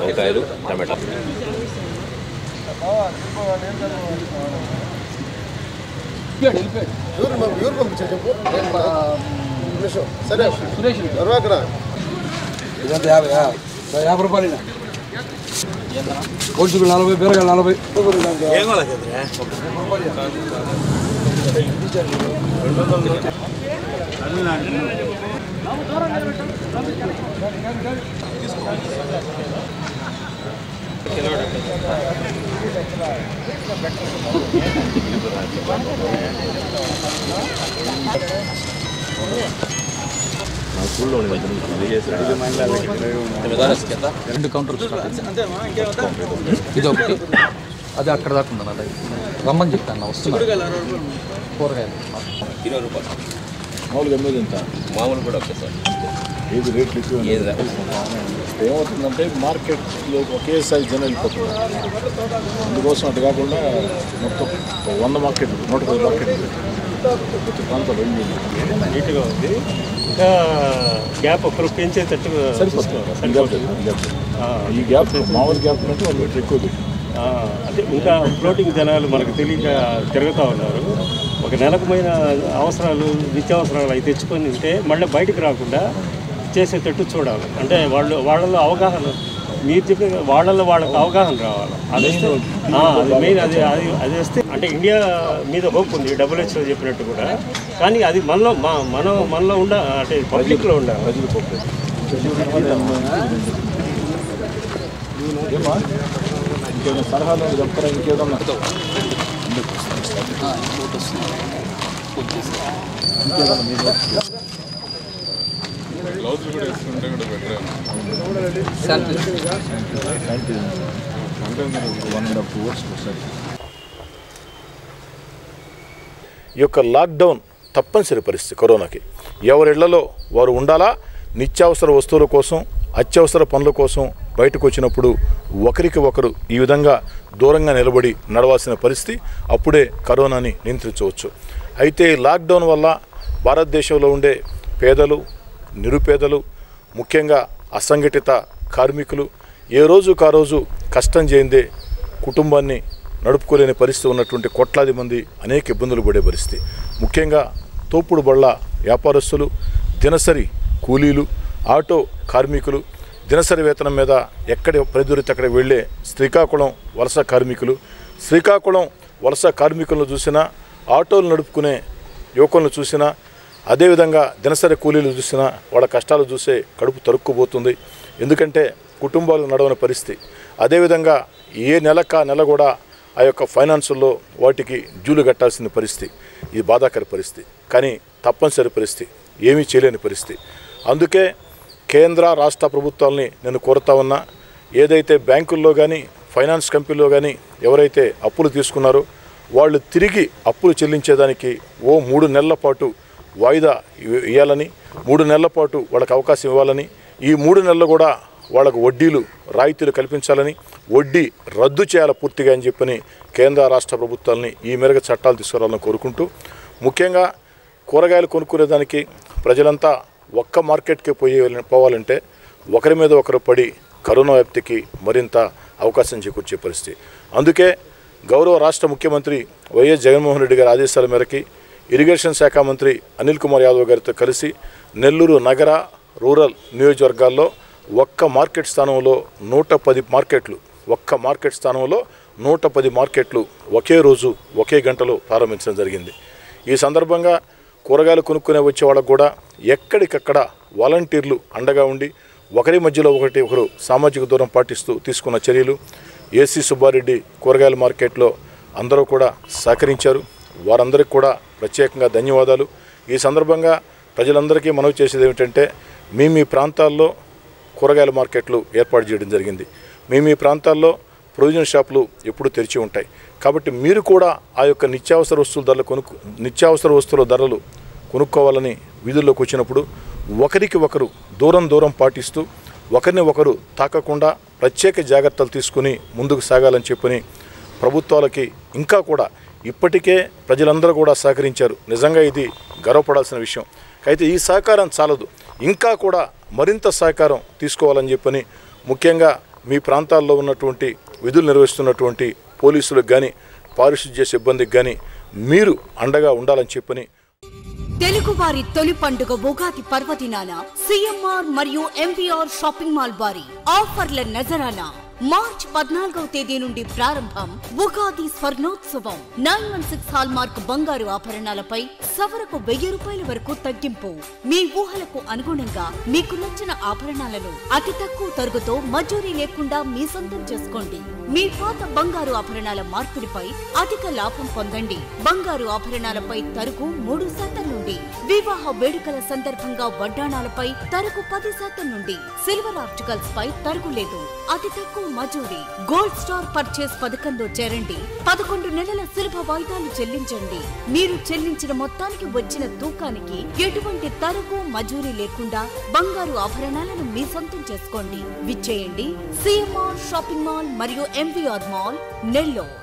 వంకాయలు టమాటా. సరే. ఇదంతా యాభై యాభై రూపాయలు కోల్చుకులు నలభై బీరకాయలు నలభై నా స్కూల్లో రెండు కౌంటర్లు ఇది ఒకటి అది అక్కడ దాకా ఉందన్న అది రమ్మని చెప్పాను వస్తున్నా కూరగాయలు ఇరవై రూపాయలు మామూలుగా అమ్మేది ఎంత మామూలు కూడా ఓకే సార్. ఏది రేట్లు ఎక్కువ ఏమవుతుందంటే మార్కెట్లో ఒకేసారి జనం వెళ్ళిపోతున్నారు. అందుకోసం అటు కాకుండా మొత్తం వంద మార్కెట్ నూట పది మార్కెట్ వెళ్ళి నీట్గా ఉంది. ఇంకా గ్యాప్ ఒకరు పెంచేటట్టు సరిపోతుంది. ఈ గ్యాప్ ఈ గ్యాప్. ఈ గ్యాప్ మామూలు గ్యాప్ కంటే ఒక మీటర్ ఎక్కువ అంటే ఇంకా ఫ్లోటింగ్ జనాలు మనకు తెలియక తిరుగుతూ ఉన్నారు. ఒక నెలకమైన అవసరాలు నిత్యావసరాలు అవి తెచ్చుకొని ఉంటే మళ్ళీ బయటికి రాకుండా చేసేటట్టు చూడాలి. అంటే వాళ్ళు వాళ్ళలో అవగాహన మీరు చెప్పిన వాళ్ళలో వాళ్ళకి అవగాహన రావాలి. అది అది మెయిన్ అది అది అది వస్తే అంటే ఇండియా మీద హోప్ ఉంది డబ్ల్యూహెచ్ఓ చెప్పినట్టు కూడా. కానీ అది మనలో మా మనం మనలో ఉండ అంటే పబ్లిక్లో ఉండాలి ఇంకేమైనా సలహాలు చెప్తారా ఇంకేదన్నా ఈ యొక్క లాక్డౌన్ తప్పనిసరి పరిస్థితి కరోనాకి. ఎవరిళ్ళలో వారు ఉండాలా? నిత్యావసర వస్తువుల కోసం అత్యవసర పనుల కోసం బయటకు వచ్చినప్పుడు ఒకరికి ఒకరు ఈ విధంగా దూరంగా నిలబడి నడవాల్సిన పరిస్థితి అప్పుడే కరోనాని నియంత్రించవచ్చు. అయితే ఈ లాక్డౌన్ వల్ల భారతదేశంలో ఉండే పేదలు నిరుపేదలు ముఖ్యంగా అసంఘటిత కార్మికులు ఏ రోజు కా రోజు కష్టం చేయిందే కుటుంబాన్ని నడుపుకోలేని పరిస్థితి ఉన్నటువంటి కోట్లాది మంది అనేక ఇబ్బందులు పడే పరిస్థితి. ముఖ్యంగా తోపుడు బళ్ళ వ్యాపారస్తులు దినసరి కూలీలు ఆటో కార్మికులు దినసరి వేతనం మీద ఎక్కడ ప్రతిదొరితే అక్కడ వెళ్ళే శ్రీకాకుళం వలస కార్మికులు శ్రీకాకుళం వలస కార్మికులను చూసినా ఆటోలు నడుపుకునే యువకులను చూసినా అదేవిధంగా దినసరి కూలీలు చూసినా వాళ్ళ కష్టాలు చూసే కడుపు తరుక్కుపోతుంది. ఎందుకంటే కుటుంబాలు నడవని పరిస్థితి. అదేవిధంగా ఏ నెలక నెల కూడా ఆ యొక్క ఫైనాన్సుల్లో వాటికి జూలు కట్టాల్సిన పరిస్థితి. ఇది బాధాకర పరిస్థితి. కానీ తప్పనిసరి పరిస్థితి. ఏమీ చేయలేని పరిస్థితి. అందుకే కేంద్ర రాష్ట్ర ప్రభుత్వాలని నేను కోరుతా ఉన్నా. ఏదైతే బ్యాంకుల్లో కానీ ఫైనాన్స్ కంపెనీలో కానీ ఎవరైతే అప్పులు తీసుకున్నారో వాళ్ళు తిరిగి అప్పులు చెల్లించేదానికి ఓ మూడు నెలల పాటు వాయిదా ఇవ్వాలని మూడు నెలల పాటు వాళ్ళకి అవకాశం ఇవ్వాలని ఈ మూడు నెలలు కూడా వాళ్ళకు వడ్డీలు రాయితీలు కల్పించాలని వడ్డీ రద్దు చేయాలి పూర్తిగా అని చెప్పని కేంద్ర రాష్ట్ర ప్రభుత్వాలని ఈ మేరకు చట్టాలు తీసుకురావాలని కోరుకుంటూ ముఖ్యంగా కూరగాయలు కొనుక్కునేదానికి ప్రజలంతా ఒక్క మార్కెట్కి పోయి పోవాలంటే ఒకరి మీద ఒకరు పడి కరోనా వ్యాప్తికి మరింత అవకాశం చేకూర్చే పరిస్థితి. అందుకే గౌరవ రాష్ట్ర ముఖ్యమంత్రి వైఎస్ జగన్మోహన్ రెడ్డి గారి ఆదేశాల మేరకి ఇరిగేషన్ శాఖ మంత్రి అనిల్ కుమార్ యాదవ్ గారితో కలిసి నెల్లూరు నగర రూరల్ నియోజకవర్గాల్లో ఒక్క మార్కెట్ స్థానంలో నూట పది మార్కెట్లు ఒక్క మార్కెట్ స్థానంలో నూట పది మార్కెట్లు ఒకే రోజు ఒకే గంటలో ప్రారంభించడం జరిగింది. ఈ సందర్భంగా కూరగాయలు కొనుక్కునే వచ్చే వాళ్ళకు కూడా ఎక్కడికక్కడ వాలంటీర్లు అండగా ఉండి ఒకరి మధ్యలో ఒకటి ఒకరు సామాజిక దూరం పాటిస్తూ తీసుకున్న చర్యలు ఏసీ సుబ్బారెడ్డి కూరగాయల మార్కెట్లో అందరూ కూడా సహకరించారు. వారందరికీ కూడా ప్రత్యేకంగా ధన్యవాదాలు. ఈ సందర్భంగా ప్రజలందరికీ మనవి చేసేది ఏమిటంటే మీ మీ ప్రాంతాల్లో కూరగాయల మార్కెట్లు ఏర్పాటు చేయడం జరిగింది. మీ మీ ప్రాంతాల్లో ప్రొవిజన్ షాపులు ఎప్పుడూ తెరిచి ఉంటాయి. కాబట్టి మీరు కూడా ఆ యొక్క నిత్యావసర వస్తువుల ధరలు కొనుక్కు నిత్యావసర వస్తువుల ధరలు కొనుక్కోవాలని వీధుల్లోకి వచ్చినప్పుడు ఒకరికి ఒకరు దూరం దూరం పాటిస్తూ ఒకరిని ఒకరు తాకకుండా ప్రత్యేక జాగ్రత్తలు తీసుకుని ముందుకు సాగాలని చెప్పని ప్రభుత్వాలకి ఇంకా కూడా ఇప్పటికే ప్రజలందరూ కూడా సహకరించారు. నిజంగా ఇది గర్వపడాల్సిన విషయం. అయితే ఈ సహకారం చాలదు. ఇంకా కూడా మరింత సహకారం తీసుకోవాలని చెప్పని ముఖ్యంగా మీ ప్రాంతాల్లో ఉన్నటువంటి విధులు నిర్వహిస్తున్నటువంటి పోలీసులకు కానీ పారిశుద్ధ్య సిబ్బందికి కానీ మీరు అండగా ఉండాలని చెప్పని తెలుగువారి తొలి పండుగ ఉగాది పర్వదినాన సిఎంఆర్ మరియు ఎంవీఆర్ షాపింగ్ మాల్ వారి ఆఫర్ల నజరాన మార్చ్ పద్నాలుగవ తేదీ నుండి ప్రారంభం ఉగాది స్వర్ణోత్సవం. Nine one six hallmark బంగారు ఆభరణాలపై సవరకు వెయ్యి రూపాయల వరకు తగ్గింపు. మీ ఊహలకు అనుగుణంగా మీకు నచ్చిన ఆభరణాలను అతి తక్కువ తరుగుతో మజూరీ లేకుండా మీ సొంతం చేసుకోండి. మీ పాత బంగారు ఆభరణాల మార్పిడిపై అధిక లాభం పొందండి. బంగారు ఆభరణాలపై తరుగు మూడు శాతం నుండి వివాహ వేడుకల సందర్భంగా వడ్డాణాలపై తరుగు పది శాతం నుండి సిల్వర్ ఆర్టికల్స్ పై తరుగు లేదు. అతి తక్కువ మజూరి. గోల్డ్ స్టార్ పర్చేస్ పథకంలో చేరండి. పదకొండు నెలల సులభ వాయిదాలు చెల్లించండి. మీరు చెల్లించిన మొత్తానికి వచ్చిన తూకానికి ఎటువంటి తరుగు మజూరీ లేకుండా బంగారు ఆభరణాలను మీ సొంతం చేసుకోండి. విచ్చేయండి. సిఎంఆర్ షాపింగ్ మాల్ మరియు ఎంవీఆర్ మాల్ నెల్లూరు.